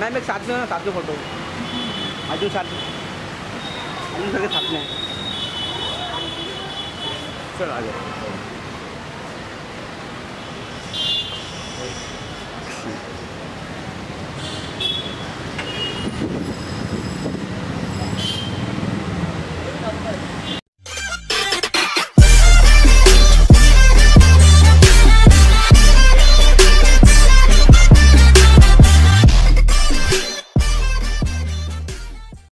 मैं एक साथ में हो ना, साथ में फ़ोटो। आज साथ। में अर्जुन सर के साथ में। सर आ जाओ